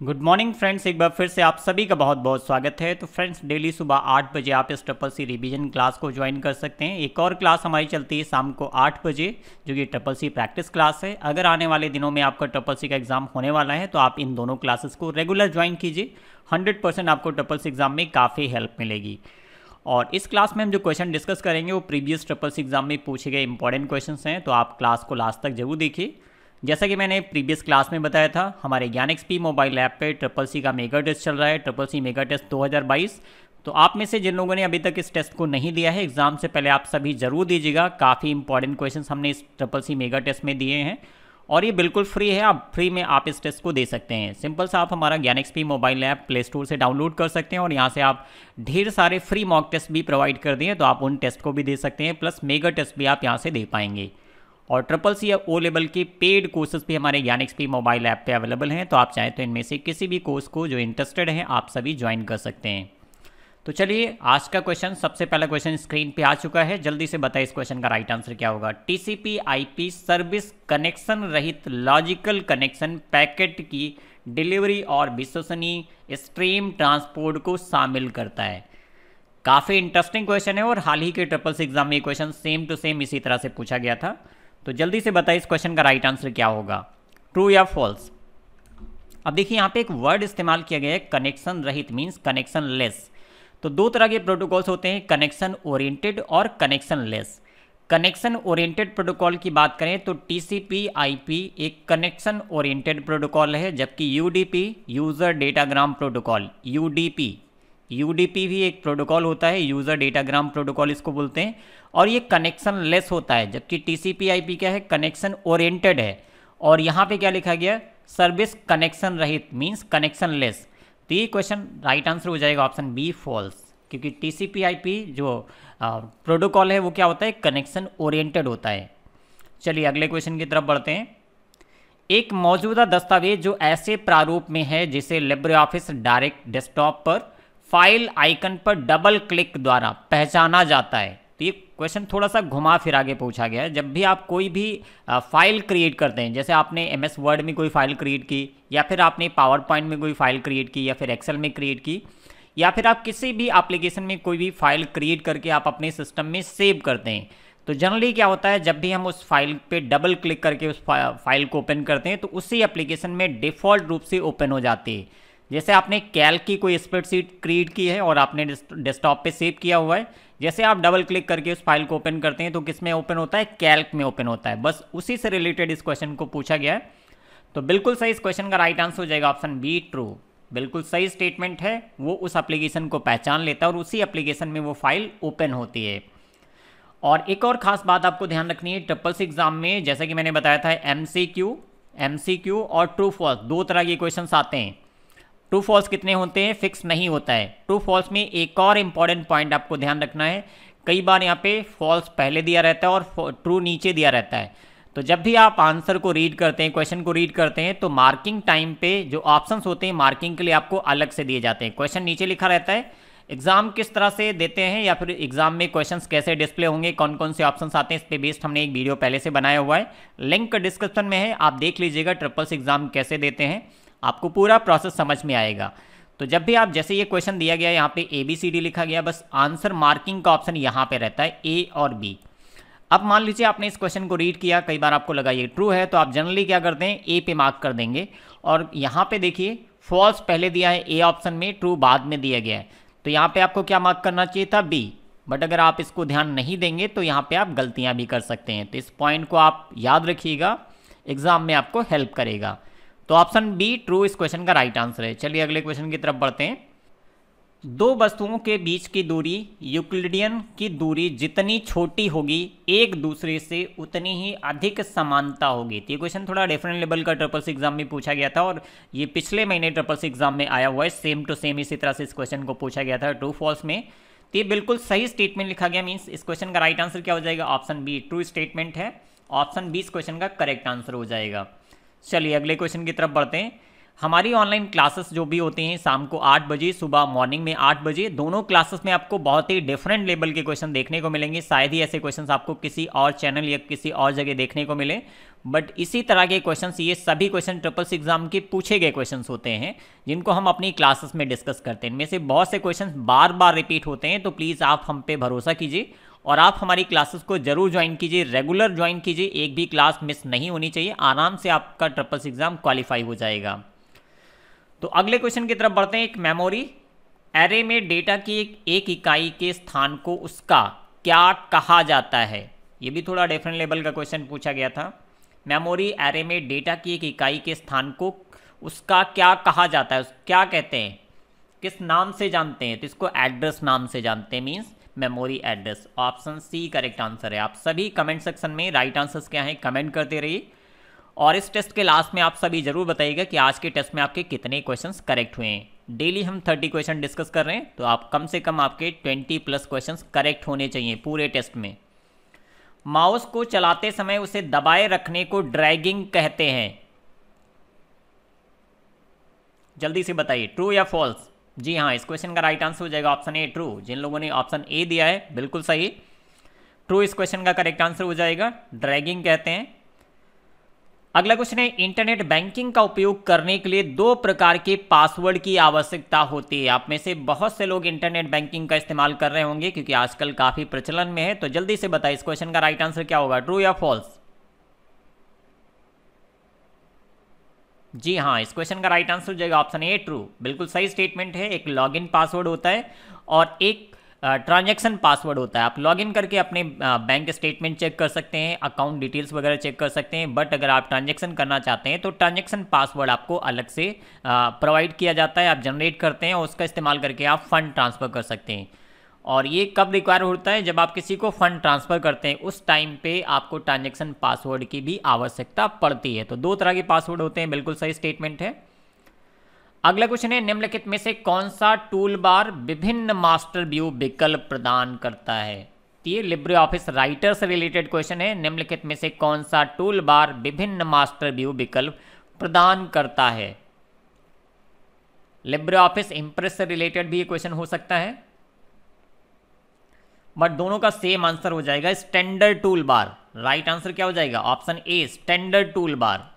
Good morning friends एक बार फिर से आप सभी का बहुत बहुत स्वागत है। तो फ्रेंड्स डेली सुबह आठ बजे आप इस ट्रिपल सी रिवीजन क्लास को ज्वाइन कर सकते हैं। एक और क्लास हमारी चलती है शाम को आठ बजे, जो कि ट्रिपल सी प्रैक्टिस क्लास है। अगर आने वाले दिनों में आपका ट्रिपल सी का एग्ज़ाम होने वाला है तो आप इन दोनों क्लासेस को रेगुलर ज्वाइन कीजिए। हंड्रेड आपको ट्रिपल सी एग्ज़ाम में काफ़ी हेल्प मिलेगी। और इस क्लास में हम जो क्वेश्चन डिस्कस करेंगे, वो प्रीवियस ट्रिपल सी एग्ज़ाम में पूछे गए इंपॉर्टेंट क्वेश्चन हैं। तो आप क्लास को लास्ट तक ज़रूर देखिए। जैसा कि मैंने प्रीवियस क्लास में बताया था, हमारे ज्ञान एक्सपी मोबाइल ऐप पे ट्रिपल सी का मेगा टेस्ट चल रहा है, ट्रिपल सी मेगा टेस्ट 2022 तो आप में से जिन लोगों ने अभी तक इस टेस्ट को नहीं दिया है, एग्ज़ाम से पहले आप सभी ज़रूर दीजिएगा। काफ़ी इंपॉर्टेंट क्वेश्चन हमने इस ट्रिपल सी मेगा टेस्ट में दिए हैं। और ये बिल्कुल फ्री है, आप फ्री में आप इस टेस्ट को दे सकते हैं। सिंपल सा आप हमारा Gyan XP mobile app Play Store से डाउनलोड कर सकते हैं और यहाँ से आप ढेर सारे फ्री मॉक टेस्ट भी प्रोवाइड कर दिए तो आप उन टेस्ट को भी दे सकते हैं, प्लस मेगा टेस्ट भी आप यहाँ से दे पाएँगे। और ट्रिपल सी या ओ लेवल के पेड कोर्सेज भी हमारे ज्ञान एक्सपी मोबाइल ऐप पे अवेलेबल हैं तो आप चाहें तो इनमें से किसी भी कोर्स को जो इंटरेस्टेड हैं, आप सभी ज्वाइन कर सकते हैं। तो चलिए, आज का क्वेश्चन सबसे पहला क्वेश्चन स्क्रीन पे आ चुका है। जल्दी से बताइए इस क्वेश्चन का राइट आंसर क्या होगा। टीसीपी आईपी सर्विस कनेक्शन रहित लॉजिकल कनेक्शन पैकेट की डिलीवरी और विश्वसनीय स्ट्रीम ट्रांसपोर्ट को शामिल करता है। काफ़ी इंटरेस्टिंग क्वेश्चन है और हाल ही के ट्रिपल सी एग्ज़ाम में क्वेश्चन सेम टू सेम इसी तरह से पूछा गया था। तो जल्दी से बताइए इस क्वेश्चन का राइट आंसर क्या होगा? ट्रू या फॉल्स अब देखिए, यहाँ पे एक वर्ड इस्तेमाल किया गया है कनेक्शन रहित मीन्स कनेक्शन लेस तो दो तरह के प्रोटोकॉल्स होते हैं कनेक्शन ओरिएंटेड और connectionless connection oriented protocol की बात करें तो आईपी एक कनेक्शन ओरिएंटेड प्रोटोकॉल है, जबकि UDP user datagram protocol UDP UDP भी एक प्रोटोकॉल होता है यूज़र डेटाग्राम प्रोटोकॉल इसको बोलते हैं, और ये कनेक्शन लेस होता है, जबकि टीसीपी आईपी क्या है कनेक्शन ओरिएंटेड है। और यहाँ पे क्या लिखा गया? सर्विस कनेक्शन रहित मीन्स कनेक्शन लेस तो ये क्वेश्चन राइट आंसर हो जाएगा ऑप्शन बी फॉल्स क्योंकि टीसीपी आईपी जो प्रोटोकॉल है, वो क्या होता है कनेक्शन ओरिएंटेड होता है। चलिए अगले क्वेश्चन की तरफ़ बढ़ते हैं। एक मौजूदा दस्तावेज़ जो ऐसे प्रारूप में है, जिसे लेब्रे ऑफ़िस डायरेक्ट डेस्कटॉप पर फ़ाइल आइकन पर डबल क्लिक द्वारा पहचाना जाता है। तो ये क्वेश्चन थोड़ा सा घुमा फिरा के पूछा गया है। जब भी आप कोई भी फ़ाइल क्रिएट करते हैं, जैसे आपने एम एस वर्ड में कोई फ़ाइल क्रिएट की, या फिर आपने पावर पॉइंट में कोई फ़ाइल क्रिएट की, या फिर एक्सेल में क्रिएट की, या फिर आप किसी भी एप्लीकेशन में कोई भी फ़ाइल क्रिएट करके आप अपने सिस्टम में सेव करते हैं तो जनरली क्या होता है, जब भी हम उस फ़ाइल पे डबल क्लिक करके उस फ़ाइल को ओपन करते हैं तो उसी एप्लीकेशन में डिफ़ॉल्ट रूप से ओपन हो जाती है। जैसे आपने कैल्क की कोई स्प्रेडशीट क्रिएट की है और आपने डेस्कटॉप पे सेव किया हुआ है, जैसे आप डबल क्लिक करके उस फ़ाइल को ओपन करते हैं तो किसमें ओपन होता है? कैल्क में ओपन होता है। बस उसी से रिलेटेड इस क्वेश्चन को पूछा गया है। तो बिल्कुल सही इस क्वेश्चन का राइट आंसर हो जाएगा ऑप्शन बी ट्रू बिल्कुल सही स्टेटमेंट है, वो उस एप्लीकेशन को पहचान लेता है और उसी एप्लीकेशन में वो फ़ाइल ओपन होती है। और एक और खास बात आपको ध्यान रखनी है ट्रिपल सी एग्ज़ाम में, जैसा कि मैंने बताया था M C Q M C Q और ट्रू फॉल्स दो तरह के क्वेश्चन आते हैं। ट्रू फॉल्स कितने होते हैं? फिक्स नहीं होता है। ट्रू फॉल्स में एक और इंपॉर्टेंट पॉइंट आपको ध्यान रखना है। कई बार यहाँ पे फॉल्स पहले दिया रहता है और ट्रू नीचे दिया रहता है। तो जब भी आप आंसर को रीड करते हैं क्वेश्चन को रीड करते हैं तो मार्किंग टाइम पे जो ऑप्शंस होते हैं मार्किंग के लिए आपको अलग से दिए जाते हैं। क्वेश्चन नीचे लिखा रहता है। एग्ज़ाम किस तरह से देते हैं या फिर एग्ज़ाम में क्वेश्चंस कैसे डिस्प्ले होंगे कौन कौन से ऑप्शंस आते हैं, इस पर बेस्ड हमने एक वीडियो पहले से बनाया हुआ है। लिंक डिस्क्रिप्शन में है, आप देख लीजिएगा ट्रिपल्स एग्ज़ाम कैसे देते हैं। आपको पूरा प्रोसेस समझ में आएगा। तो जब भी आप, जैसे ये क्वेश्चन दिया गया, यहाँ पे ए बी सी डी लिखा गया, बस आंसर मार्किंग का ऑप्शन यहाँ पे रहता है ए और बी अब मान लीजिए आपने इस क्वेश्चन को रीड किया, कई बार आपको लगा ये ट्रू है तो आप जनरली क्या करते हैं ए पे मार्क कर देंगे। और यहाँ पे देखिए फॉल्स पहले दिया है ए ऑप्शन में ट्रू बाद में दिया गया है। तो यहाँ पे आपको क्या मार्क करना चाहिए था? बी बट अगर आप इसको ध्यान नहीं देंगे तो यहाँ पे आप गलतियाँ भी कर सकते हैं। तो इस पॉइंट को आप याद रखिएगा एग्ज़ाम में आपको हेल्प करेगा। तो ऑप्शन बी ट्रू इस क्वेश्चन का राइट आंसर है। चलिए अगले क्वेश्चन की तरफ़ बढ़ते हैं। दो वस्तुओं के बीच की दूरी यूक्लिडियन की दूरी जितनी छोटी होगी, एक दूसरे से उतनी ही अधिक समानता होगी। तो ये क्वेश्चन थोड़ा डिफरेंट लेवल का ट्रिपल्स एग्ज़ाम में पूछा गया था और ये पिछले महीने ट्रिपल्स एग्ज़ाम में आया हुआ है। सेम टू सेम इसी तरह से इस क्वेश्चन को पूछा गया था ट्रू फॉल्स में। तो ये बिल्कुल सही स्टेटमेंट लिखा गया मीन्स इस क्वेश्चन का राइट आंसर क्या हो जाएगा? ऑप्शन बी ट्रू स्टेटमेंट है। ऑप्शन बी इस क्वेश्चन का करेक्ट आंसर हो जाएगा। चलिए, अगले क्वेश्चन की तरफ़ बढ़ते हैं। हमारी ऑनलाइन क्लासेस जो भी होती हैं, शाम को आठ बजे, सुबह मॉर्निंग में आठ बजे, दोनों क्लासेस में आपको बहुत ही डिफरेंट लेवल के क्वेश्चन देखने को मिलेंगे। शायद ही ऐसे क्वेश्चंस आपको किसी और चैनल या किसी और जगह देखने को मिले। बट इसी तरह के क्वेश्चंस ये सभी क्वेश्चन ट्रिपल्स एग्ज़ाम के पूछे गए क्वेश्चन होते हैं, जिनको हम अपनी क्लासेस में डिस्कस करते हैं। इनमें से बहुत से क्वेश्चन बार बार रिपीट होते हैं तो प्लीज़ आप हम पे भरोसा कीजिए। और आप हमारी क्लासेस को ज़रूर ज्वाइन कीजिए रेगुलर ज्वाइन कीजिए। एक भी क्लास मिस नहीं होनी चाहिए। आराम से आपका ट्रिपल्स एग्ज़ाम क्वालिफाई हो जाएगा। तो अगले क्वेश्चन की तरफ़ बढ़ते हैं एक मेमोरी एरे में डेटा की एक, एक इकाई के स्थान को उसका क्या कहा जाता है? ये भी थोड़ा डिफरेंट लेवल का क्वेश्चन पूछा गया था। मेमोरी एरे में डेटा की एक इकाई के स्थान को उसका क्या कहा जाता है? क्या कहते हैं? किस नाम से जानते हैं? तो इसको एड्रेस नाम से जानते हैं means memory address option C correct answer है। आप सभी कमेंट सेक्शन में राइट आंसर्स क्या हैं कमेंट करते रहिए। और इस टेस्ट के लास्ट में आप सभी ज़रूर बताइएगा कि आज के टेस्ट में आपके कितने क्वेश्चंस करेक्ट हुए हैं। डेली हम 30 क्वेश्चन डिस्कस कर रहे हैं तो आप कम से कम आपके 20 प्लस क्वेश्चंस करेक्ट होने चाहिए पूरे टेस्ट में। माउस को चलाते समय उसे दबाए रखने को ड्रैगिंग कहते हैं। जल्दी से बताइए ट्रू या फॉल्स जी हाँ इस क्वेश्चन का राइट आंसर हो जाएगा ऑप्शन ए ट्रू जिन लोगों ने ऑप्शन ए दिया है, बिल्कुल सही. ट्रू इस क्वेश्चन का करेक्ट आंसर हो जाएगा. ड्रैगिंग कहते हैं. अगला क्वेश्चन है इंटरनेट बैंकिंग का उपयोग करने के लिए दो प्रकार के पासवर्ड की आवश्यकता होती है. आप में से बहुत से लोग इंटरनेट बैंकिंग का इस्तेमाल कर रहे होंगे, क्योंकि आजकल काफ़ी प्रचलन में है. तो जल्दी से बताइए, इस क्वेश्चन का राइट आंसर क्या होगा ट्रू या फॉल्स जी हाँ इस क्वेश्चन का राइट आंसर हो जाएगा ऑप्शन ए ट्रू बिल्कुल सही स्टेटमेंट है, एक लॉगिन पासवर्ड होता है और एक ट्रांजैक्शन पासवर्ड होता है। आप लॉगिन करके अपने बैंक स्टेटमेंट चेक कर सकते हैं अकाउंट डिटेल्स वगैरह चेक कर सकते हैं बट अगर आप ट्रांजैक्शन करना चाहते हैं तो ट्रांजैक्शन पासवर्ड आपको अलग से प्रोवाइड किया जाता है, आप जनरेट करते हैं और उसका इस्तेमाल करके आप फंड ट्रांसफ़र कर सकते हैं। और ये कब रिक्वायर होता है? जब आप किसी को फंड ट्रांसफ़र करते हैं, उस टाइम पे आपको ट्रांजेक्शन पासवर्ड की भी आवश्यकता पड़ती है। तो दो तरह के पासवर्ड होते हैं, बिल्कुल सही स्टेटमेंट है। अगला क्वेश्चन है, निम्नलिखित में से कौन सा टूल बार विभिन्न मास्टर व्यू विकल्प प्रदान करता है? तो ये लिब्रे ऑफ़िस राइटर से रिलेटेड क्वेश्चन है। निम्नलिखित में से कौन सा टूल बार विभिन्न मास्टर व्यू विकल्प प्रदान करता है? लिब्रे ऑफ़िस इंप्रेस से रिलेटेड भी ये क्वेश्चन हो सकता है। बट दोनों का सेम आंसर हो जाएगा standard tool bar right answer क्या हो जाएगा? Option A, standard toolbar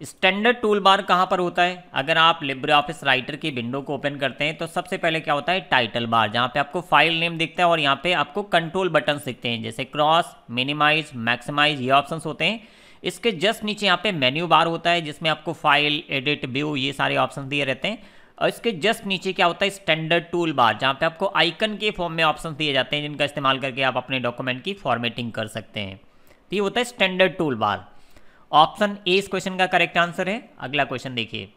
standard toolbar कहाँ पर होता है? अगर आप लिब्रे ऑफ़िस राइटर की विंडो को ओपन करते हैं तो सबसे पहले क्या होता है? टाइटल बार, जहाँ पे आपको फ़ाइल नेम दिखता है और यहाँ पे आपको कंट्रोल बटन दिखते हैं, जैसे क्रॉस, मिनिमाइज, मैक्सिमाइज, ये ऑप्शंस होते हैं। इसके जस्ट नीचे यहाँ पे मेन्यू बार होता है, जिसमें आपको फ़ाइल, एडिट, व्यू, ये सारे ऑप्शन दिए रहते हैं। और इसके जस्ट नीचे क्या होता है स्टैंडर्ड टूल बार जहाँ पे आपको आइकन के फॉर्म में ऑप्शन दिए जाते हैं, जिनका इस्तेमाल करके आप अपने डॉक्यूमेंट की फॉर्मेटिंग कर सकते हैं। तो ये होता है standard tool bar option A इस क्वेश्चन का करेक्ट आंसर है। अगला क्वेश्चन देखिए।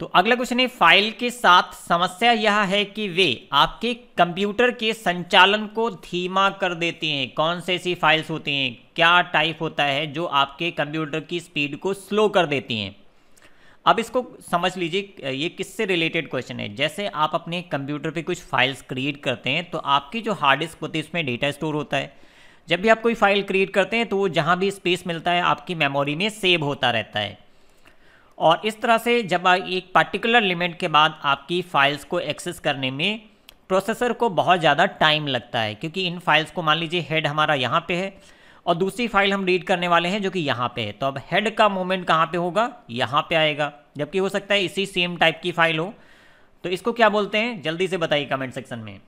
तो अगला क्वेश्चन है फ़ाइल के साथ समस्या यह है कि वे आपके कंप्यूटर के संचालन को धीमा कर देती हैं। कौन से ऐसी फाइल्स होती हैं? क्या टाइप होता है जो आपके कंप्यूटर की स्पीड को स्लो कर देती हैं? अब इसको समझ लीजिए ये किससे रिलेटेड क्वेश्चन है? जैसे आप अपने कंप्यूटर पे कुछ फाइल्स क्रिएट करते हैं तो आपकी जो हार्ड डिस्क होती है, उसमें डेटा स्टोर होता है। जब भी आप कोई फ़ाइल क्रिएट करते हैं तो वो जहाँ भी स्पेस मिलता है, आपकी मेमोरी में सेव होता रहता है। और इस तरह से जब एक पर्टिकुलर लिमिट के बाद आपकी फाइल्स को एक्सेस करने में प्रोसेसर को बहुत ज़्यादा टाइम लगता है, क्योंकि इन फाइल्स को मान लीजिए हेड हमारा यहाँ पे है और दूसरी फ़ाइल हम रीड करने वाले हैं जो कि यहाँ पे है। तो अब हेड का मूवमेंट कहाँ पे होगा? यहाँ पे आएगा। जबकि हो सकता है इसी सेम टाइप की फ़ाइल हो। तो इसको क्या बोलते हैं? जल्दी से बताइए कमेंट सेक्शन में।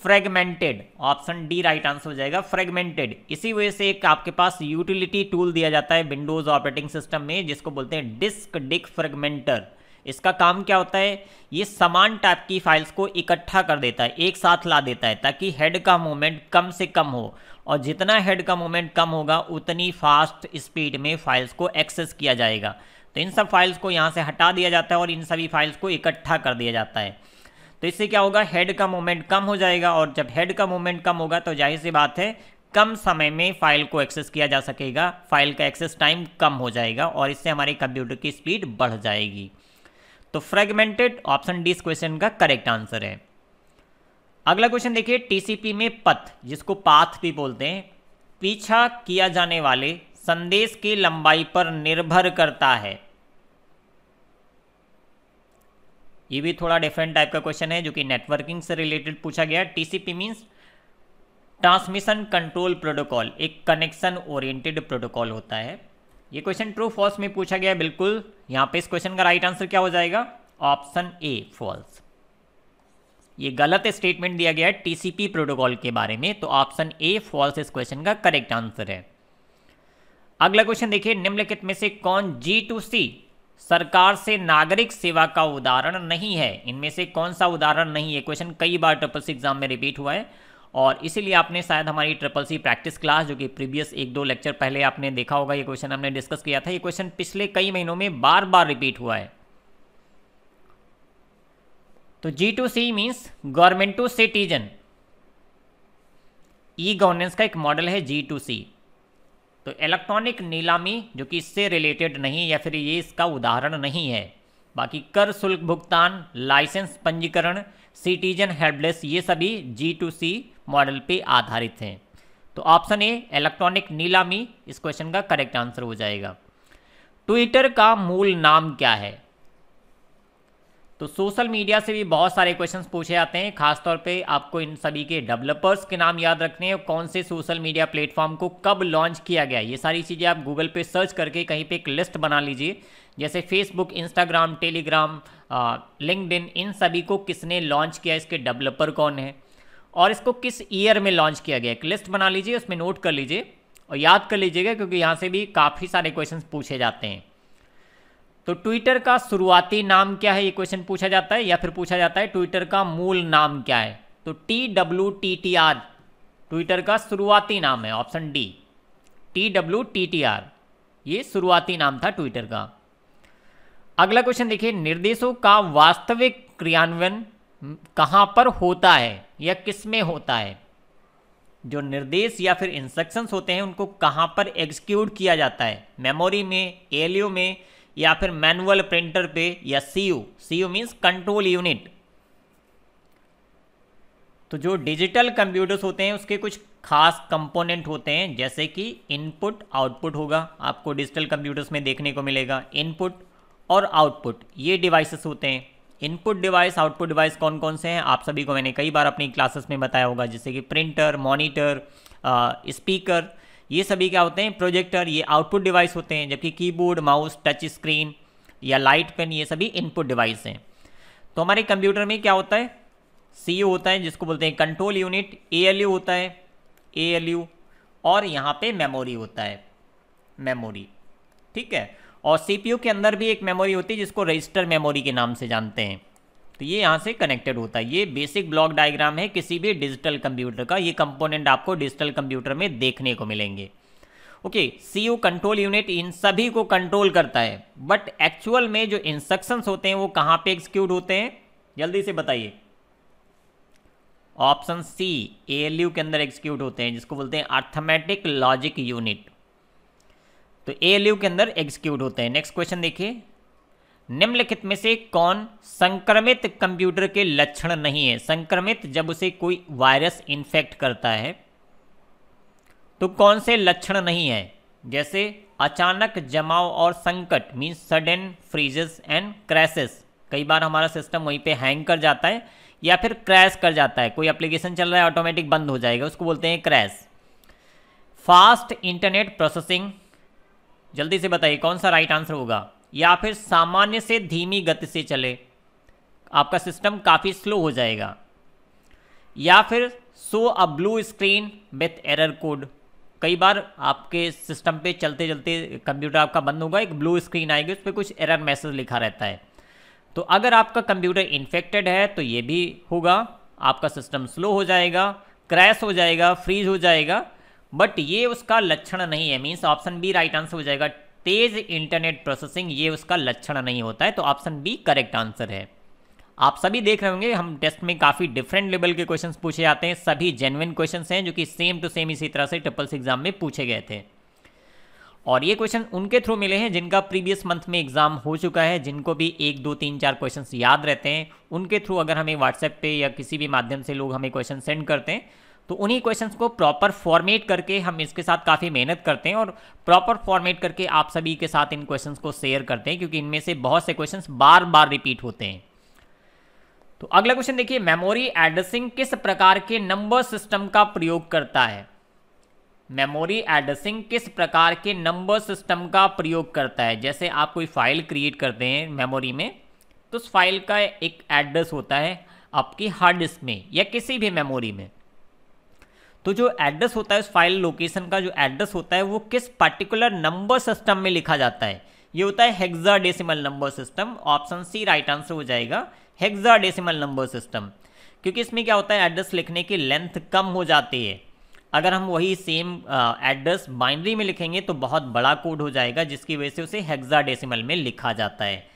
Fragmented option D right answer हो जाएगा। फ्रेगमेंटेड इसी वजह से एक आपके पास यूटिलिटी टूल दिया जाता है विंडोज़ ऑपरेटिंग सिस्टम में, जिसको बोलते हैं डिस्क डिक फ्रेगमेंटर इसका काम क्या होता है? ये समान टाइप की फाइल्स को इकट्ठा कर देता है, एक साथ ला देता है, ताकि हेड का मूवमेंट कम से कम हो। और जितना हेड का मूवमेंट कम होगा, उतनी फास्ट स्पीड में फाइल्स को एक्सेस किया जाएगा। तो इन सब फाइल्स को यहाँ से हटा दिया जाता है और इन सभी फाइल्स को इकट्ठा कर दिया जाता है। तो इससे क्या होगा? हेड का मूवमेंट कम हो जाएगा और जब हेड का मूवमेंट कम होगा तो ज़ाहिर सी बात है, कम समय में फ़ाइल को एक्सेस किया जा सकेगा फ़ाइल का एक्सेस टाइम कम हो जाएगा और इससे हमारे कंप्यूटर की स्पीड बढ़ जाएगी। तो फ्रेगमेंटेड ऑप्शन डी इस क्वेश्चन का करेक्ट आंसर है। अगला क्वेश्चन देखिए टीसीपी में पथ, जिसको पाथ भी बोलते हैं, पीछा किया जाने वाले संदेश की लंबाई पर निर्भर करता है। ये भी थोड़ा डिफरेंट टाइप का क्वेश्चन है, जो कि नेटवर्किंग से रिलेटेड पूछा गया। TCP means transmission control protocol एक कनेक्शन ओरिएंटेड प्रोटोकॉल होता है। ये क्वेश्चन ट्रू फॉल्स में पूछा गया, बिल्कुल। यहाँ पे इस क्वेश्चन का राइट आंसर क्या हो जाएगा? ऑप्शन ए फॉल्स ये गलत स्टेटमेंट दिया गया है टीसीपी प्रोटोकॉल के बारे में तो ऑप्शन ए फॉल्स इस क्वेश्चन का करेक्ट आंसर है। अगला क्वेश्चन देखिए, निम्नलिखित में से कौन जी टू सी सरकार से नागरिक सेवा का उदाहरण नहीं है। इनमें से कौन सा उदाहरण नहीं है? क्वेश्चन कई बार ट्रिपल सी एग्ज़ाम में रिपीट हुआ है। और इसीलिए आपने शायद हमारी ट्रिपल सी प्रैक्टिस क्लास जो कि प्रीवियस एक दो लेक्चर पहले आपने देखा होगा, ये क्वेश्चन हमने डिस्कस किया था। ये क्वेश्चन पिछले कई महीनों में बार बार रिपीट हुआ है। तो G to C means government to citizen E governance का एक मॉडल है जी टू सी तो इलेक्ट्रॉनिक नीलामी, जो कि इससे रिलेटेड नहीं या फिर ये इसका उदाहरण नहीं है, बाकी कर शुल्क भुगतान लाइसेंस पंजीकरण सिटीजन हेल्पलेस ये सभी जी टू सी मॉडल पे आधारित हैं। तो ऑप्शन ए इलेक्ट्रॉनिक नीलामी, इस क्वेश्चन का करेक्ट आंसर हो जाएगा। ट्विटर का मूल नाम क्या है? तो सोशल मीडिया से भी बहुत सारे क्वेश्चंस पूछे जाते हैं। खासतौर पे आपको इन सभी के डेवलपर्स के नाम याद रखने हैं। कौन से सोशल मीडिया प्लेटफॉर्म को कब लॉन्च किया गया ये सारी चीज़ें आप गूगल पे सर्च करके कहीं पे एक लिस्ट बना लीजिए। जैसे फेसबुक इंस्टाग्राम टेलीग्राम लिंकड इन सभी को किसने लॉन्च किया इसके डेवलपर कौन है? और इसको किस ईयर में लॉन्च किया गया एक लिस्ट बना लीजिए, उसमें नोट कर लीजिए और याद कर लीजिएगा क्योंकि यहाँ से भी काफ़ी सारे क्वेश्चन पूछे जाते हैं। तो ट्विटर का शुरुआती नाम क्या है? ये क्वेश्चन पूछा जाता है या फिर पूछा जाता है, ट्विटर का मूल नाम क्या है? तो T W T T R Twitter का शुरुआती नाम है, option D T W T T R ये शुरुआती नाम था ट्विटर का। अगला क्वेश्चन देखिए, निर्देशों का वास्तविक क्रियान्वयन कहाँ पर होता है या किसमें होता है? जो निर्देश या फिर इंस्ट्रक्शंस होते हैं, उनको कहाँ पर एग्जीक्यूट किया जाता है? मेमोरी में एलियो में या फिर मैनुअल प्रिंटर पे या C U C U means control unit तो जो डिजिटल कंप्यूटर्स होते हैं, उसके कुछ खास कंपोनेंट होते हैं, जैसे कि इनपुट आउटपुट होगा, आपको डिजिटल कंप्यूटर्स में देखने को मिलेगा इनपुट और आउटपुट ये डिवाइसेस होते हैं। इनपुट डिवाइस आउटपुट डिवाइस कौन कौन से हैं, आप सभी को मैंने कई बार अपनी क्लासेस में बताया होगा, जैसे कि प्रिंटर मॉनिटर स्पीकर ये सभी क्या होते हैं? प्रोजेक्टर ये आउटपुट डिवाइस होते हैं, जबकि कीबोर्ड माउस टच स्क्रीन या लाइट पेन ये सभी इनपुट डिवाइस हैं। तो हमारे कंप्यूटर में क्या होता है? सी होता है, जिसको बोलते हैं कंट्रोल यूनिट ए होता है ए और यहाँ पे मेमोरी होता है मेमोरी ठीक है? और सीपीयू के अंदर भी एक मेमोरी होती है, जिसको रजिस्टर मेमोरी के नाम से जानते हैं। तो ये यहाँ से कनेक्टेड होता है। ये बेसिक ब्लॉक डायग्राम है, किसी भी डिजिटल कंप्यूटर का। ये कंपोनेंट आपको डिजिटल कंप्यूटर में देखने को मिलेंगे। Okay C U control unit इन सभी को कंट्रोल करता है। बट एक्चुअल में जो इंस्ट्रक्शंस होते हैं, वो कहाँ पे एग्जीक्यूट होते हैं? जल्दी से बताइए। ऑप्शन सी ए के अंदर एग्जीक्यूट होते हैं, जिसको बोलते हैं अर्थमेटिक लॉजिक यूनिट तो ए के अंदर एग्जीक्यूट होते हैं। नेक्स्ट क्वेश्चन देखिए। निम्नलिखित में से कौन संक्रमित कंप्यूटर के लक्षण नहीं है? संक्रमित जब उसे कोई वायरस इन्फेक्ट करता है तो कौन से लक्षण नहीं है? जैसे अचानक जमाव और संकट means sudden freezes and crashes कई बार हमारा सिस्टम वहीं पे हैंग कर जाता है या फिर क्रैश कर जाता है। कोई एप्लीकेशन चल रहा है ऑटोमेटिक बंद हो जाएगा, उसको बोलते हैं क्रैश फास्ट इंटरनेट प्रोसेसिंग जल्दी से बताइए, कौन सा राइट आंसर होगा? या फिर सामान्य से धीमी गति से चले, आपका सिस्टम काफ़ी स्लो हो जाएगा। या फिर so a blue screen with error code कई बार आपके सिस्टम पे चलते चलते कंप्यूटर आपका बंद होगा, एक ब्लू स्क्रीन आएगी, उस पर कुछ एरर मैसेज लिखा रहता है। तो अगर आपका कंप्यूटर इन्फेक्टेड है तो ये भी होगा, आपका सिस्टम स्लो हो जाएगा क्रैश हो जाएगा फ्रीज हो जाएगा बट ये उसका लक्षण नहीं है means option B right answer हो जाएगा तेज इंटरनेट प्रोसेसिंग, ये उसका लक्षण नहीं होता है तो ऑप्शन बी करेक्ट आंसर है। आप सभी देख रहे होंगे, हम टेस्ट में काफ़ी डिफरेंट लेवल के क्वेश्चंस पूछे जाते हैं, सभी जेनविन क्वेश्चंस हैं, जो कि सेम टू सेम इसी तरह से ट्रिपल्स एग्ज़ाम में पूछे गए थे। और ये क्वेश्चन उनके थ्रू मिले हैं, जिनका प्रीवियस मंथ में एग्ज़ाम हो चुका है, जिनको भी एक, दो, तीन, चार क्वेश्चन याद रहते हैं, उनके थ्रू अगर हमें व्हाट्सएप पे या किसी भी माध्यम से लोग हमें क्वेश्चन सेंड करते हैं तो उन्हीं क्वेश्चंस को प्रॉपर फॉर्मेट करके हम इसके साथ काफ़ी मेहनत करते हैं और प्रॉपर फॉर्मेट करके आप सभी के साथ इन क्वेश्चंस को शेयर करते हैं, क्योंकि इनमें से बहुत से क्वेश्चंस बार बार रिपीट होते हैं। तो अगला क्वेश्चन देखिए मेमोरी एड्रेसिंग किस प्रकार के नंबर सिस्टम का प्रयोग करता है? मेमोरी एड्रेसिंग किस प्रकार के नंबर सिस्टम का प्रयोग करता है? जैसे आप कोई फ़ाइल क्रिएट करते हैं मेमोरी में तो उस फ़ाइल का एक एड्रेस होता है आपकी हार्ड डिस्क में या किसी भी मेमोरी में। तो जो एड्रेस होता है उस फ़ाइल लोकेशन का, जो एड्रेस होता है, वो किस पर्टिकुलर नंबर सिस्टम में लिखा जाता है? ये होता है hexadecimal number system option C right answer हो जाएगा हेक्सा डेसिमल नंबर सिस्टम क्योंकि इसमें क्या होता है एड्रेस लिखने की लेंथ कम हो जाती है। अगर हम वही सेम एड्रेस बाइनरी में लिखेंगे तो बहुत बड़ा कोड हो जाएगा, जिसकी वजह से उसे हेक्सा डेसिमल में लिखा जाता है।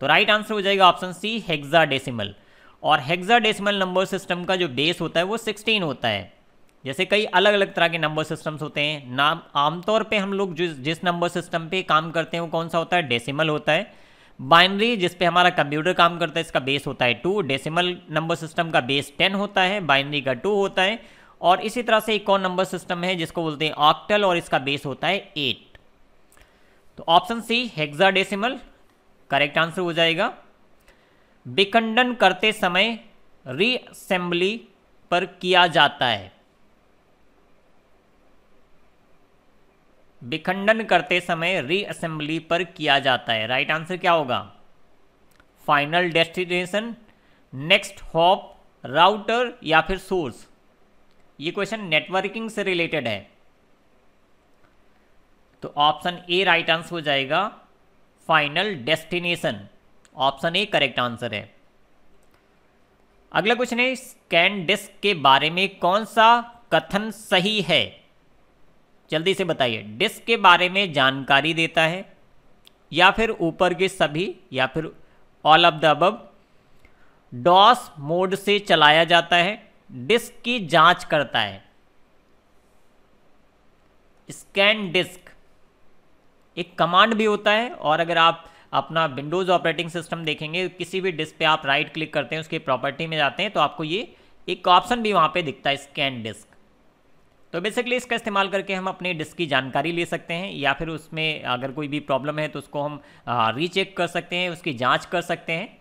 तो राइट आंसर हो जाएगा ऑप्शन सी हेक्सा डेसिमल और हेक्सा डेसिमल नंबर सिस्टम का जो बेस होता है, वो 16 होता है। जैसे कई अलग अलग तरह के नंबर सिस्टम्स होते हैं। नाम, आमतौर पे हम लोग जिस जिस नंबर सिस्टम पे काम करते हैं वो कौन सा होता है? डेसिमल होता है। बाइनरी जिस पे हमारा कंप्यूटर काम करता है, इसका बेस होता है टू डेसिमल नंबर सिस्टम का बेस टेन होता है बाइनरी का टू होता है। और इसी तरह से एक और नंबर सिस्टम है, जिसको बोलते हैं ऑक्टल और इसका बेस होता है एट तो option C hexadecimal correct answer हो जाएगा। विखंडन करते समय रीअसेंबली पर किया जाता है। विखंडन करते समय रीअसेंबली पर किया जाता है। राइट आंसर क्या होगा? Final destination next hop router या फिर सोर्स ये क्वेश्चन नेटवर्किंग से रिलेटेड है। तो ऑप्शन ए राइट आंसर हो जाएगा। Final destination option A correct answer है। अगला क्वेश्चन है स्कैन डिस्क के बारे में कौन सा कथन सही है? जल्दी से बताइए, डिस्क के बारे में जानकारी देता है, या फिर ऊपर के सभी, या फिर all of the above DOS mode से चलाया जाता है, डिस्क की जाँच करता है। Scan disc. एक कमांड भी होता है, और अगर आप अपना विंडोज़ ऑपरेटिंग सिस्टम देखेंगे, किसी भी डिस्क पे आप राइट क्लिक करते हैं, उसकी प्रॉपर्टी में जाते हैं तो आपको ये एक ऑप्शन भी वहाँ पे दिखता है, स्कैन डिस्क। तो बेसिकली इसका इस्तेमाल करके हम अपने डिस्क की जानकारी ले सकते हैं, या फिर उसमें अगर कोई भी प्रॉब्लम है तो उसको हम रीचेक कर सकते हैं, उसकी जाँच कर सकते हैं।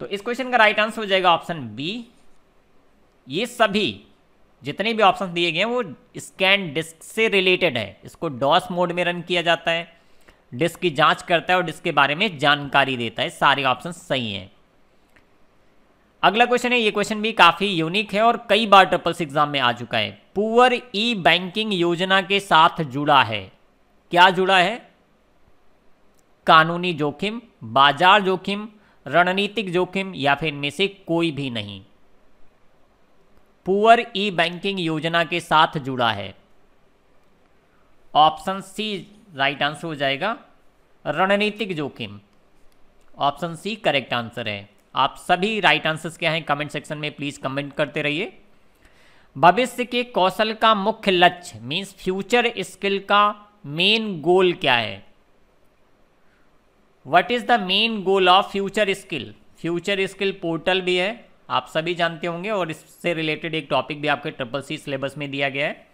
तो इस क्वेश्चन का राइट आंसर हो जाएगा ऑप्शन बी ये सभी जितने भी ऑप्शन दिए गए हैं, वो स्कैन डिस्क से रिलेटेड है। इसको डॉस मोड में रन किया जाता है। डिस्क की जाँच करता है और डिस्क के बारे में जानकारी देता है। सारे ऑप्शन सही हैं। अगला क्वेश्चन है, ये क्वेश्चन भी काफ़ी यूनिक है और कई बार ट्रिपल्स एग्ज़ाम में आ चुका है। पुअर ई बैंकिंग योजना के साथ जुड़ा है। क्या जुड़ा है? कानूनी जोखिम, बाज़ार जोखिम, रणनीतिक जोखिम या फिर इनमें से कोई भी नहीं। पुअर ई बैंकिंग योजना के साथ जुड़ा है। ऑप्शन सी राइट आंसर हो जाएगा, रणनीतिक जोखिम। ऑप्शन सी करेक्ट आंसर है। आप सभी राइट आंसर्स क्या हैं कमेंट सेक्शन में प्लीज़ कमेंट करते रहिए। भविष्य के कौशल का मुख्य लक्ष्य मींस फ्यूचर स्किल का मेन गोल क्या है? What is the main goal of future skill future skill portal भी है, आप सभी जानते होंगे, और इससे रिलेटेड एक टॉपिक भी आपके ट्रिपल सी सिलेबस में दिया गया है।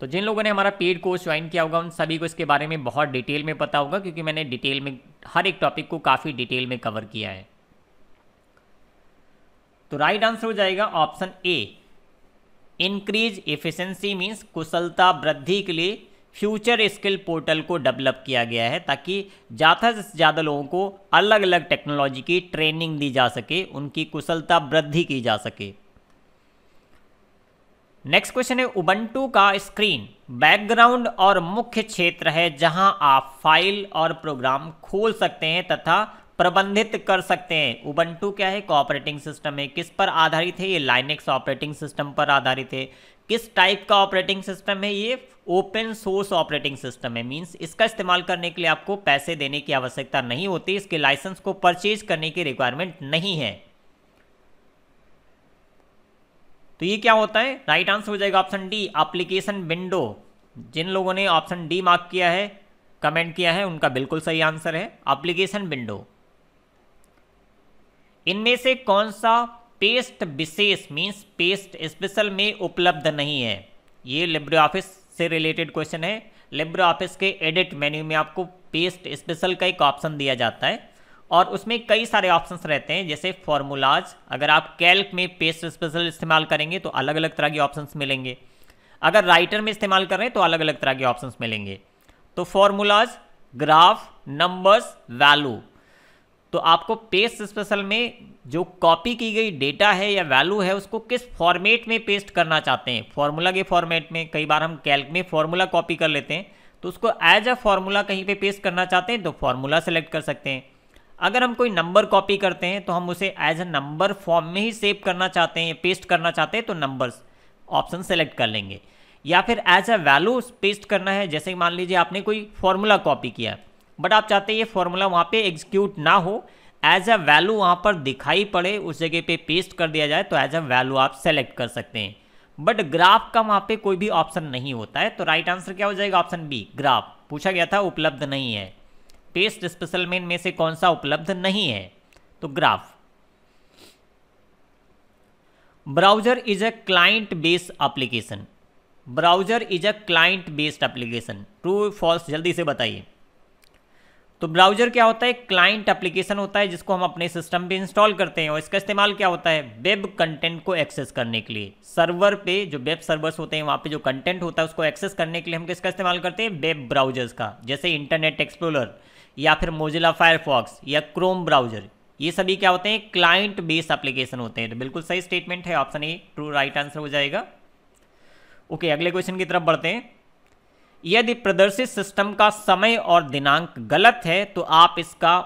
तो जिन लोगों ने हमारा पेड कोर्स ज्वाइन किया होगा, उन सभी को इसके बारे में बहुत डिटेल में पता होगा, क्योंकि मैंने डिटेल में हर एक टॉपिक को काफ़ी डिटेल में कवर किया है। तो राइट आंसर हो जाएगा option A increase efficiency means कुशलता वृद्धि के लिए फ्यूचर स्किल पोर्टल को डेवलप किया गया है ताकि ज़्यादा से ज़्यादा लोगों को अलग अलग टेक्नोलॉजी की ट्रेनिंग दी जा सके, उनकी कुशलता वृद्धि की जा सके। नेक्स्ट क्वेश्चन है उबंटू का स्क्रीन बैकग्राउंड और मुख्य क्षेत्र है जहाँ आप फ़ाइल और प्रोग्राम खोल सकते हैं तथा प्रबंधित कर सकते हैं। उबंटू क्या है? ऑपरेटिंग सिस्टम है। किस पर आधारित है? ये लाइनेक्स ऑपरेटिंग सिस्टम पर आधारित है। किस टाइप का ऑपरेटिंग सिस्टम है ये? ओपन सोर्स ऑपरेटिंग सिस्टम है। मींस इसका इस्तेमाल करने के लिए आपको पैसे देने की आवश्यकता नहीं होती। इसके लाइसेंस को परचेज करने की रिक्वायरमेंट नहीं है। तो ये क्या होता है? राइट आंसर हो जाएगा ऑप्शन डी एप्लीकेशन विंडो जिन लोगों ने ऑप्शन डी मार्क किया है कमेंट किया है, उनका बिल्कुल सही आंसर है। एप्लीकेशन विंडो इनमें से कौन सा पेस्ट विशेष मींस पेस्ट स्पेशल में उपलब्ध नहीं है? ये लिब्रे ऑफ़िस से रिलेटेड क्वेश्चन है। लिब्रे ऑफ़िस के एडिट मेन्यू में आपको पेस्ट स्पेशल का एक ऑप्शन दिया जाता है और उसमें कई सारे ऑप्शंस रहते हैं, जैसे फॉर्मूलाज अगर आप कैल्क में पेस्ट स्पेशल इस्तेमाल करेंगे तो अलग अलग तरह के ऑप्शंस मिलेंगे। अगर राइटर में इस्तेमाल कर रहे हैं तो अलग अलग तरह के ऑप्शंस मिलेंगे। तो फॉर्मूलाज ग्राफ नंबर्स वैल्यू तो आपको पेस्ट स्पेशल में जो कॉपी की गई डेटा है या वैल्यू है, उसको किस फॉर्मेट में पेस्ट करना चाहते हैं? फॉर्मूला के फॉर्मेट में, कई बार हम कैल्क में फॉर्मूला कॉपी कर लेते हैं तो उसको एज अ फॉर्मूला कहीं पे पेस्ट करना चाहते हैं तो फॉर्मूला सेलेक्ट कर सकते हैं। अगर हम कोई नंबर कॉपी करते हैं तो हम उसे एज अ नंबर फॉर्म में ही सेव करना चाहते हैं पेस्ट करना चाहते हैं तो नंबर्स ऑप्शन सेलेक्ट कर लेंगे। या फिर एज अ वैल्यू पेस्ट करना है, जैसे मान लीजिए आपने कोई फॉर्मूला कॉपी किया। बट आप चाहते हैं ये फॉर्मूला वहाँ पे एग्जीक्यूट ना हो एज अ वैल्यू वहाँ पर दिखाई पड़े, उस जगह पे पेस्ट कर दिया जाए तो एज अ वैल्यू आप सेलेक्ट कर सकते हैं। बट ग्राफ का वहाँ पे कोई भी ऑप्शन नहीं होता है तो राइट आंसर क्या हो जाएगा? ऑप्शन बी ग्राफ पूछा गया था, उपलब्ध नहीं है। पेस्ट स्पेशल मेन में से कौन सा उपलब्ध नहीं है? तो graph browser is a client based application browser is a client based application true false जल्दी से बताइए। तो ब्राउज़र क्या होता है? क्लाइंट एप्लीकेशन होता है जिसको हम अपने सिस्टम पे इंस्टॉल करते हैं और इसका इस्तेमाल क्या होता है? वेब कंटेंट को एक्सेस करने के लिए। सर्वर पे जो वेब सर्वर्स होते हैं, वहाँ पे जो कंटेंट होता है उसको एक्सेस करने के लिए हम किसका इस्तेमाल करते हैं? वेब ब्राउजर्स का। जैसे इंटरनेट एक्सप्लोरर या फिर मोजिला फायरफॉक्स या क्रोम ब्राउज़र। ये सभी क्या होते हैं? क्लाइंट बेस्ड एप्लीकेशन होते हैं। तो बिल्कुल सही स्टेटमेंट है, option A, true, right answer हो जाएगा। ओके, अगले क्वेश्चन की तरफ़ बढ़ते हैं। यदि प्रदर्शित सिस्टम का समय और दिनांक गलत है तो आप इसका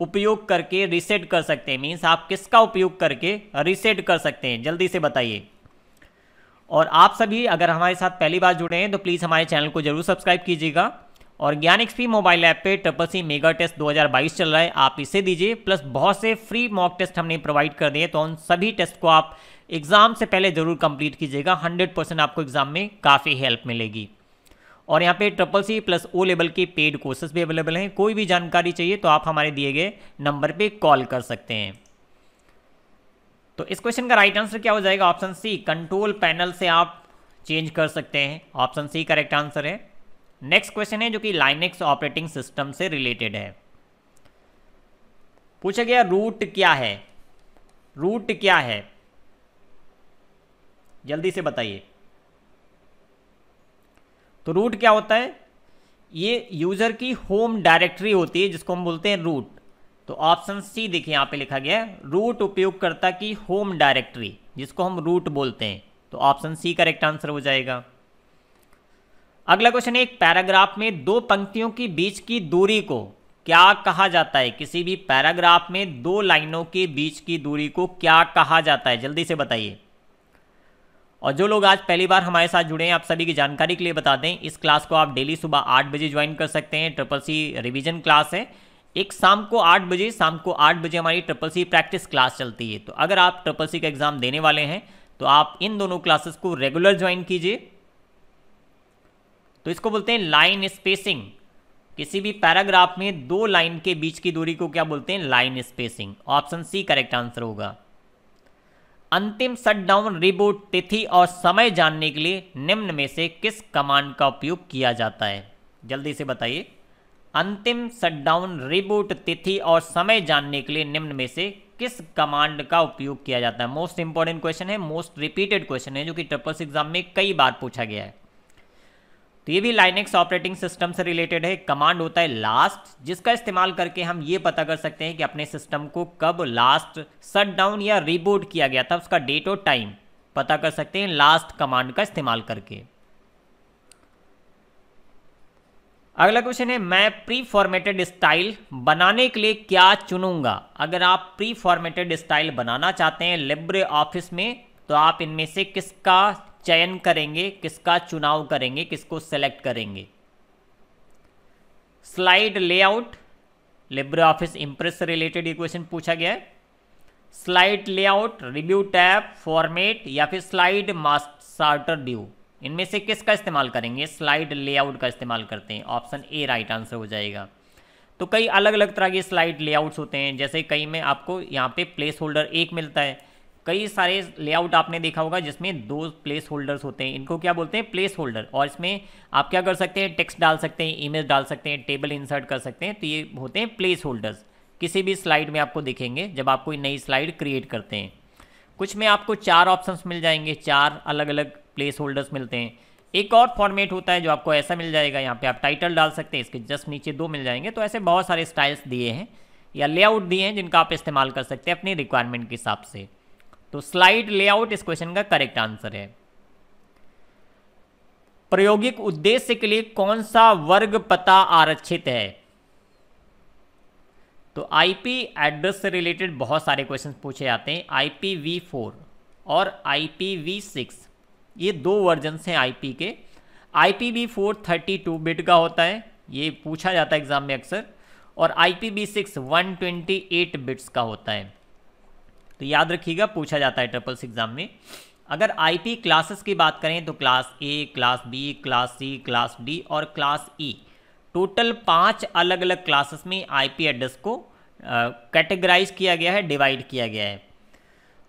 उपयोग करके रीसेट कर सकते हैं। मीन्स आप किसका उपयोग करके रीसेट कर सकते हैं? जल्दी से बताइए। और आप सभी अगर हमारे साथ पहली बार जुड़े हैं तो प्लीज़ हमारे चैनल को ज़रूर सब्सक्राइब कीजिएगा। और ज्ञान एक्सपी मोबाइल ऐप पे ट्रिपल सी मेगा टेस्ट 2022 चल रहा है। आप इसे दीजिए। प्लस बहुत से फ्री मॉक टेस्ट हमने प्रोवाइड कर दिए तो उन सभी टेस्ट को आप एग्ज़ाम से पहले ज़रूर कंप्लीट कीजिएगा। 100 परसेंट आपको एग्ज़ाम में काफ़ी हेल्प मिलेगी। और यहाँ पे triple C plus O level के पेड कोर्सेज भी अवेलेबल हैं। कोई भी जानकारी चाहिए तो आप हमारे दिए गए नंबर पे कॉल कर सकते हैं। तो इस क्वेश्चन का राइट आंसर क्या हो जाएगा? ऑप्शन सी कंट्रोल पैनल से आप चेंज कर सकते हैं। ऑप्शन सी करेक्ट आंसर है। नेक्स्ट क्वेश्चन है जो कि लाइनेक्स ऑपरेटिंग सिस्टम से रिलेटेड है। पूछा गया रूट क्या है? रूट क्या है? जल्दी से बताइए। तो रूट क्या होता है? ये यूज़र की होम डायरेक्टरी होती है, जिसको हम बोलते हैं रूट तो ऑप्शन सी देखिए, यहाँ पे लिखा गया है रूट उपयोगकर्ता की होम डायरेक्टरी जिसको हम रूट बोलते हैं. तो ऑप्शन सी करेक्ट आंसर हो जाएगा. अगला क्वेश्चन है, एक पैराग्राफ में दो पंक्तियों के बीच की दूरी को क्या कहा जाता है? किसी भी पैराग्राफ में दो लाइनों के बीच की दूरी को क्या कहा जाता है? जल्दी से बताइए. और जो लोग आज पहली बार हमारे साथ जुड़े हैं, आप सभी की जानकारी के लिए बता दें, इस क्लास को आप डेली सुबह आठ बजे ज्वाइन कर सकते हैं। ट्रिपल सी रिविजन क्लास है। एक शाम को आठ बजे, शाम को आठ बजे हमारी ट्रिपल सी प्रैक्टिस क्लास चलती है। तो अगर आप ट्रिपल सी का एग्ज़ाम देने वाले हैं तो आप इन दोनों क्लासेस को रेगुलर ज्वाइन कीजिए। तो इसको बोलते हैं लाइन स्पेसिंग किसी भी पैराग्राफ में दो लाइन के बीच की दूरी को क्या बोलते हैं? Line spacing option C correct answer होगा। अंतिम शटडाउन रिबूट तिथि और समय जानने के लिए निम्न में से किस कमांड का उपयोग किया जाता है? जल्दी से बताइए। अंतिम शटडाउन रिबूट तिथि और समय जानने के लिए निम्न में से किस कमांड का उपयोग किया जाता है? मोस्ट इंपॉर्टेंट क्वेश्चन है मोस्ट रिपीटेड क्वेश्चन है, जो कि ट्रिपल्स एग्ज़ाम में कई बार पूछा गया है। तो ये भी लाइनेक्स ऑपरेटिंग सिस्टम से रिलेटेड है। कमांड होता है लास्ट जिसका इस्तेमाल करके हम ये पता कर सकते हैं कि अपने सिस्टम को कब लास्ट शट डाउन या रिबूट किया गया था, उसका डेट और टाइम पता कर सकते हैं लास्ट कमांड का इस्तेमाल करके। अगला क्वेश्चन है, मैं प्री फॉर्मेटेड स्टाइल बनाने के लिए क्या चुनूँगा? अगर आप प्री फॉर्मेटेड स्टाइल बनाना चाहते हैं लिब्रे ऑफ़िस में तो आप इनमें से किसका चयन करेंगे, किसका चुनाव करेंगे, किसको सेलेक्ट करेंगे। Slide layout LibreOffice Impress से रिलेटेड ये क्वेश्चन पूछा गया है। Slide layout review tab format या फिर स्लाइड मास्टर ड्यू इनमें से किसका इस्तेमाल करेंगे? स्लाइड लेआउट का इस्तेमाल करते हैं। ऑप्शन ए राइट आंसर हो जाएगा। तो कई अलग अलग तरह के स्लाइड लेआउट्स होते हैं। जैसे कई में आपको यहाँ पे प्लेस होल्डर एक मिलता है। कई सारे लेआउट आपने देखा होगा जिसमें दो प्लेस होल्डर्स होते हैं। इनको क्या बोलते हैं? प्लेस होल्डर और इसमें आप क्या कर सकते हैं? टेक्स्ट डाल सकते हैं इमेज डाल सकते हैं टेबल इंसर्ट कर सकते हैं। तो ये होते हैं प्लेस होल्डर्स किसी भी स्लाइड में आपको दिखेंगे जब आप कोई नई स्लाइड क्रिएट करते हैं। कुछ में आपको चार ऑप्शंस मिल जाएँगे। चार अलग अलग प्लेस होल्डर्स मिलते हैं। एक और फॉर्मेट होता है जो आपको ऐसा मिल जाएगा। यहाँ पे आप टाइटल डाल सकते हैं। इसके जस्ट नीचे दो मिल जाएँगे। तो ऐसे बहुत सारे स्टाइल्स दिए हैं या लेआउट दिए हैं जिनका आप इस्तेमाल कर सकते हैं अपनी रिक्वायरमेंट के हिसाब से। तो स्लाइड लेआउट इस क्वेश्चन का करेक्ट आंसर है। प्रायोगिक उद्देश्य के लिए कौन सा वर्ग पता आरक्षित है? तो आईपी एड्रेस से रिलेटेड बहुत सारे क्वेश्चन पूछे जाते हैं। आईपी फोर और आईपी सिक्स ये दो वर्जन हैं आईपी के। IP four thirty two bit का होता है, ये पूछा जाता है एग्ज़ाम में अक्सर। और I P V six one twenty eight bits का होता है। तो याद रखिएगा, पूछा जाता है ट्रिपल्स एग्ज़ाम में। अगर आई पी क्लासेस की बात करें तो class A class B class C class D और क्लास ई टोटल पाँच अलग अलग क्लासेस में आईपी एड्रेस को कैटेगराइज किया गया है, डिवाइड किया गया है।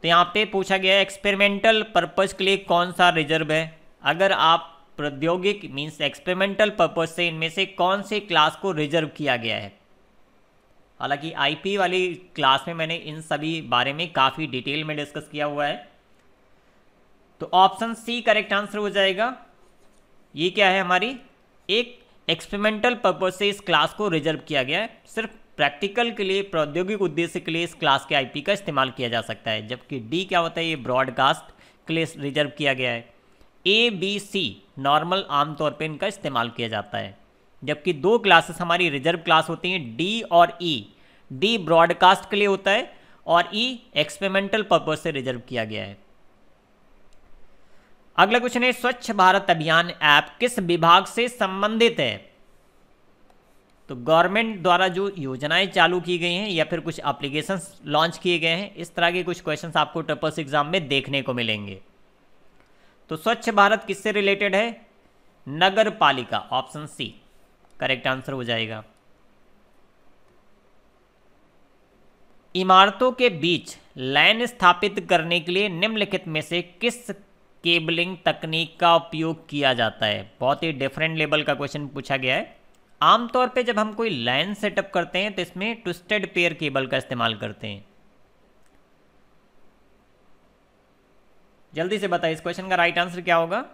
तो यहाँ पे पूछा गया है, एक्सपेरिमेंटल पर्पज़ के लिए कौन सा रिज़र्व है? अगर आप प्रौद्योगिक मीन्स एक्सपेरिमेंटल पर्पज़ से इनमें से कौन से क्लास को रिज़र्व किया गया है? हालाँकि आईपी वाली क्लास में मैंने इन सभी बारे में काफ़ी डिटेल में डिस्कस किया हुआ है। तो ऑप्शन सी करेक्ट आंसर हो जाएगा। ये क्या है हमारी? एक एक्सपेरिमेंटल पर्पज से इस क्लास को रिज़र्व किया गया है। सिर्फ़ प्रैक्टिकल के लिए, प्रौद्योगिक उद्देश्य के लिए इस क्लास के आईपी का इस्तेमाल किया जा सकता है, जबकि डी क्या होता है? ये ब्रॉडकास्ट के लिए रिज़र्व किया गया है। ए बी सी नॉर्मल आमतौर पर इनका इस्तेमाल किया जाता है। जबकि दो क्लासेस हमारी रिज़र्व क्लास होती हैं डी और ई डी ब्रॉडकास्ट के लिए होता है और ई एक्सपेरिमेंटल पर्पज से रिज़र्व किया गया है। अगला क्वेश्चन है, स्वच्छ भारत अभियान ऐप किस विभाग से संबंधित है? तो गवर्नमेंट द्वारा जो योजनाएँ चालू की गई हैं या फिर कुछ एप्लीकेशन लॉन्च किए गए हैं, इस तरह के कुछ क्वेश्चन आपको ट्रिपल्स एग्ज़ाम में देखने को मिलेंगे। तो स्वच्छ भारत किससे रिलेटेड है? नगर पालिका ऑप्शन सी करेक्ट आंसर हो जाएगा। इमारतों के बीच लाइन स्थापित करने के लिए निम्नलिखित में से किस केबलिंग तकनीक का उपयोग किया जाता है? बहुत ही डिफरेंट लेवल का क्वेश्चन पूछा गया है। आमतौर पे जब हम कोई लाइन सेटअप करते हैं तो इसमें ट्विस्टेड पेयर केबल का इस्तेमाल करते हैं। जल्दी से बताइए, इस क्वेश्चन का राइट आंसर क्या होगा?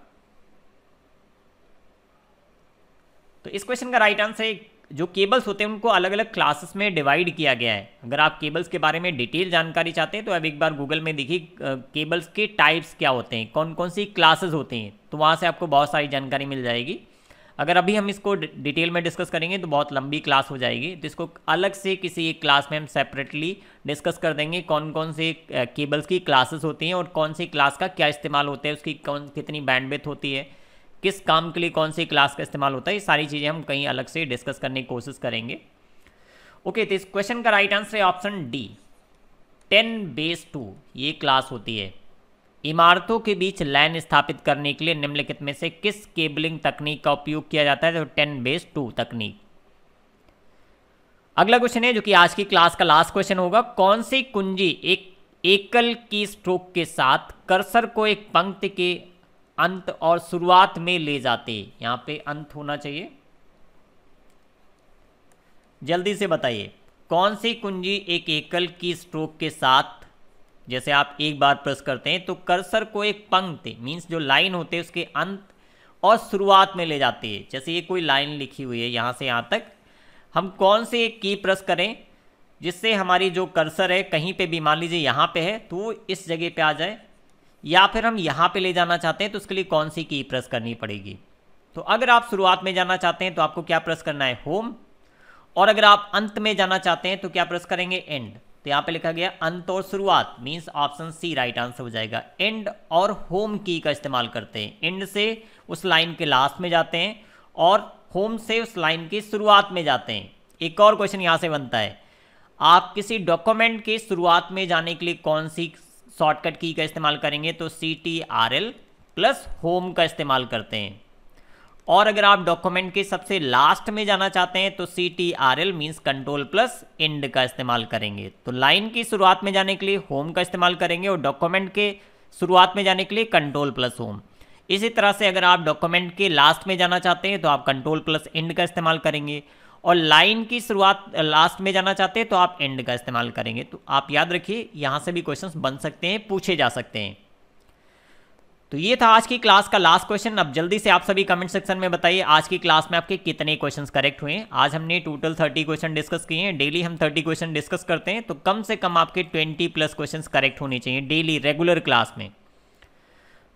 तो इस क्वेश्चन का राइट आंसर है जो केबल्स होते हैं, उनको अलग अलग क्लासेस में डिवाइड किया गया है। अगर आप केबल्स के बारे में डिटेल जानकारी चाहते हैं तो अब एक बार गूगल में देखिए केबल्स के टाइप्स क्या होते हैं कौन कौन सी क्लासेस होती हैं तो वहाँ से आपको बहुत सारी जानकारी मिल जाएगी। अगर अभी हम इसको डिटेल में डिस्कस करेंगे तो बहुत लंबी क्लास हो जाएगी। तो इसको अलग से किसी एक क्लास में हम सेपरेटली डिस्कस कर देंगे कौन कौन से केबल्स की क्लासेस होती हैं और कौन सी क्लास का क्या इस्तेमाल होता है, उसकी कौन, कितनी बैंडविथ होती है। किस काम के लिए कौन सी क्लास का इस्तेमाल होता है, ये सारी चीज़ें हम कहीं अलग से डिस्कस करने की कोशिश करेंगे। ओके तो इस क्वेश्चन का राइट आंसर है option D ten base two ये क्लास होती है। इमारतों के बीच लाइन स्थापित करने के लिए निम्नलिखित में से किस केबलिंग तकनीक का उपयोग किया जाता है तो टेन बेस टू तकनीक। अगला क्वेश्चन है जो कि आज की क्लास का लास्ट क्वेश्चन होगा। कौन सी कुंजी एक एकल की स्ट्रोक के साथ कर्सर को एक पंक्ति के अंत और शुरुआत में ले जाते। यहाँ पे अंत होना चाहिए। जल्दी से बताइए, कौन सी कुंजी एक एकल की स्ट्रोक के साथ, जैसे आप एक बार प्रेस करते हैं तो कर्सर को एक पंक्ति मींस जो लाइन होते हैं, उसके अंत और शुरुआत में ले जाती है। जैसे ये कोई लाइन लिखी हुई है, यहाँ से यहाँ तक। हम कौन से एक की प्रेस करें, जिससे हमारी जो कर्सर है, कहीं पे भी, मान लीजिए यहाँ पे है तो इस जगह पे आ जाए। या फिर हम यहाँ पे ले जाना चाहते हैं तो उसके लिए कौन सी की प्रेस करनी पड़ेगी? तो अगर आप शुरुआत में जाना चाहते हैं तो आपको क्या प्रेस करना है? होम। और अगर आप अंत में जाना चाहते हैं तो क्या प्रेस करेंगे? एंड। तो यहाँ पे लिखा गया, अंत और शुरुआत means option C right answer हो जाएगा। एंड और होम की का इस्तेमाल करते हैं। एंड से उस लाइन के लास्ट में जाते हैं, और होम से उस लाइन की शुरुआत में जाते हैं। एक और क्वेश्चन यहाँ से बनता है। आप किसी डॉक्यूमेंट के शुरुआत में जाने के लिए कौन सी शॉर्टकट की का इस्तेमाल करेंगे तो C T R L plus home का इस्तेमाल करते हैं। और अगर आप डॉक्यूमेंट के सबसे लास्ट में जाना चाहते हैं तो C T R L means control plus end का इस्तेमाल करेंगे। तो लाइन की शुरुआत में जाने के लिए होम का इस्तेमाल करेंगे और डॉक्यूमेंट के शुरुआत में जाने के लिए कंट्रोल प्लस होम इसी तरह से अगर आप डॉक्यूमेंट के लास्ट में जाना चाहते हैं तो आप कंट्रोल प्लस एंड का इस्तेमाल करेंगे। और लाइन की शुरुआत, लास्ट में जाना चाहते हैं तो आप एंड का इस्तेमाल करेंगे। तो आप याद रखिए, यहाँ से भी क्वेश्चंस बन सकते हैं, पूछे जा सकते हैं। तो ये था आज की क्लास का लास्ट क्वेश्चन अब जल्दी से आप सभी कमेंट सेक्शन में बताइए, आज की क्लास में आपके कितने क्वेश्चंस करेक्ट हुए आज हमने टोटल थर्टी क्वेश्चन डिस्कस किए हैं। डेली हम थर्टी क्वेश्चन डिस्कस करते हैं तो कम से कम आपके ट्वेंटी प्लस क्वेश्चंस करेक्ट होने चाहिए डेली रेगुलर क्लास में।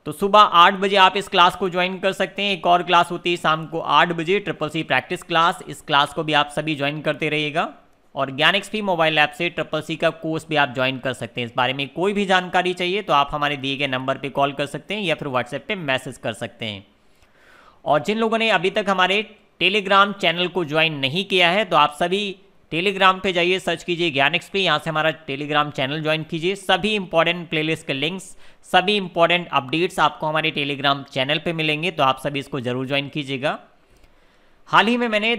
तो सुबह आठ बजे आप इस क्लास को ज्वाइन कर सकते हैं। एक और क्लास होती है शाम को आठ बजे ट्रिपल सी प्रैक्टिस क्लास इस क्लास को भी आप सभी ज्वाइन करते रहिएगा। और ज्ञान एक्सपी मोबाइल ऐप से ट्रिपल सी का कोर्स भी आप ज्वाइन कर सकते हैं। इस बारे में कोई भी जानकारी चाहिए तो आप हमारे दिए गए नंबर पर कॉल कर सकते हैं या फिर व्हाट्सएप पर मैसेज कर सकते हैं। और जिन लोगों ने अभी तक हमारे टेलीग्राम चैनल को ज्वाइन नहीं किया है तो आप सभी टेलीग्राम पे जाइए, सर्च कीजिए ज्ञान एक्सपी यहाँ से हमारा टेलीग्राम चैनल ज्वाइन कीजिए। सभी इंपॉर्टेंट प्लेलिस्ट के लिंक्स सभी इंपॉर्टेंट अपडेट्स आपको हमारे टेलीग्राम चैनल पे मिलेंगे तो आप सभी इसको ज़रूर ज्वाइन कीजिएगा। हाल ही में मैंने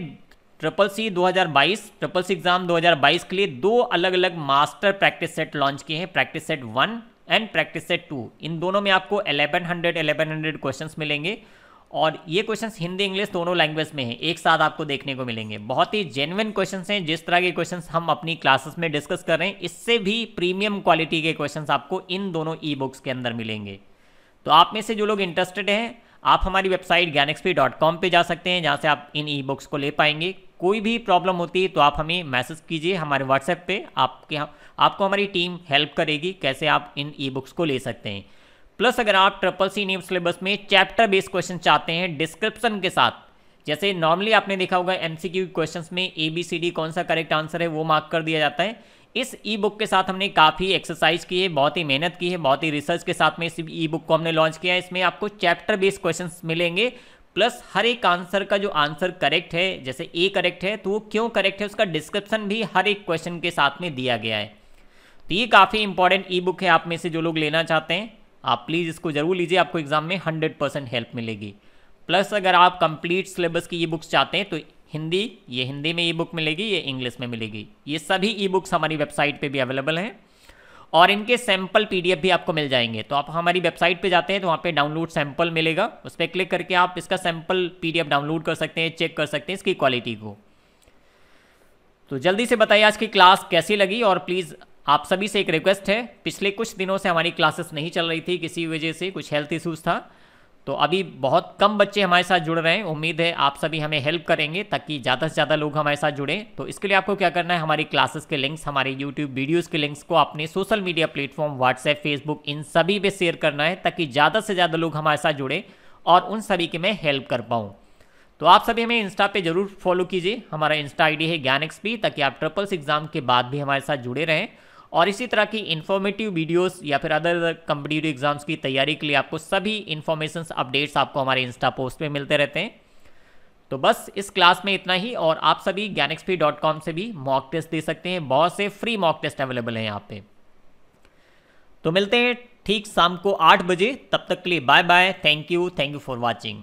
triple C 2022 triple C exam 2022 के लिए दो अलग अलग मास्टर प्रैक्टिस सेट लॉन्च किए हैं practice set one and practice set two इन दोनों में आपको 1100 1100 क्वेश्चंस मिलेंगे। और ये क्वेश्चंस हिंदी इंग्लिश दोनों लैंग्वेज में हैं। एक साथ आपको देखने को मिलेंगे। बहुत ही जेन्युइन क्वेश्चंस हैं। जिस तरह के क्वेश्चंस हम अपनी क्लासेस में डिस्कस कर रहे हैं, इससे भी प्रीमियम क्वालिटी के क्वेश्चंस आपको इन दोनों ई बुक्स के अंदर मिलेंगे। तो आप में से जो लोग इंटरेस्टेड हैं, आप हमारी वेबसाइट ज्ञानएक्सपी डॉट कॉम पर जा सकते हैं, जहाँ से आप इन ई बुक्स को ले पाएँगे। कोई भी प्रॉब्लम होती है तो आप हमें मैसेज कीजिए हमारे व्हाट्सएप पे। आपके आपको हमारी टीम हेल्प करेगी कैसे आप इन ई बुक्स को ले सकते हैं। प्लस अगर आप ट्रिपल सी न्यू सिलेबस में चैप्टर बेस्ड क्वेश्चन चाहते हैं डिस्क्रिप्शन के साथ, जैसे नॉर्मली आपने देखा होगा एमसीक्यू क्वेश्चंस में ए बी सी डी कौन सा करेक्ट आंसर है वो मार्क कर दिया जाता है। इस ई बुक के साथ हमने काफ़ी एक्सरसाइज की है, बहुत ही मेहनत की है, बहुत ही रिसर्च के साथ में इस ई बुक को हमने लॉन्च किया है। इसमें आपको चैप्टर बेस्ड क्वेश्चन मिलेंगे प्लस हर एक आंसर का जो आंसर करेक्ट है, जैसे ए करेक्ट है तो वो क्यों करेक्ट है उसका डिस्क्रिप्शन भी हर एक क्वेश्चन के साथ में दिया गया है। तो ये काफ़ी इंपॉर्टेंट ई बुक है आप में से जो लोग लेना चाहते हैं। आप प्लीज़ इसको ज़रूर लीजिए, आपको एग्ज़ाम में हंड्रेड परसेंट हेल्प मिलेगी। प्लस अगर आप कंप्लीट सिलेबस की ई बुक्स चाहते हैं तो हिंदी, ये हिंदी में ई बुक मिलेगी, ये इंग्लिश में मिलेगी। ये सभी ई बुक्स हमारी वेबसाइट पे भी अवेलेबल हैं। और इनके सैंपल पीडीएफ भी आपको मिल जाएँगे। तो आप हमारी वेबसाइट पे जाते हैं तो वहाँ पे डाउनलोड सैंपल मिलेगा। उस पर क्लिक करके आप इसका सैंपल पीडीएफ डाउनलोड कर सकते हैं चेक कर सकते हैं इसकी क्वालिटी को। तो जल्दी से बताइए आज की क्लास कैसी लगी? और प्लीज़ आप सभी से एक रिक्वेस्ट है। पिछले कुछ दिनों से हमारी क्लासेस नहीं चल रही थी, किसी वजह से कुछ हेल्थ इशूज़ था। तो अभी बहुत कम बच्चे हमारे साथ जुड़ रहे हैं। उम्मीद है आप सभी हमें हेल्प करेंगे ताकि ज़्यादा से ज़्यादा लोग हमारे साथ जुड़ें। तो इसके लिए आपको क्या करना है, हमारी क्लासेस के लिंक्स हमारे यूट्यूब वीडियोज़ के लिंक्स को अपने social media platform WhatsApp Facebook इन सभी पे शेयर करना है ताकि ज़्यादा से ज़्यादा लोग हमारे साथ जुड़े और उन सभी की मैं हेल्प कर पाऊँ। तो आप सभी हमें इंस्टा पे ज़रूर फॉलो कीजिए। हमारा इंस्टा आईडी है ज्ञान एक्सपी ताकि आप ट्रिपल्स एग्ज़ाम के बाद भी हमारे साथ जुड़े रहें। और इसी तरह की इन्फॉर्मेटिव वीडियोस या फिर अदर कम्पिटिटिव एग्ज़ाम्स की तैयारी के लिए आपको सभी इन्फॉर्मेशन अपडेट्स आपको हमारे इंस्टा पोस्ट पे मिलते रहते हैं। तो बस इस क्लास में इतना ही और आप सभी ज्ञानएक्सपी से भी मॉक टेस्ट दे सकते हैं। बहुत से फ्री मॉक टेस्ट अवेलेबल हैं यहाँ पे। तो मिलते हैं ठीक शाम को आठ बजे। तब तक के लिए bye bye thank you thank you for watching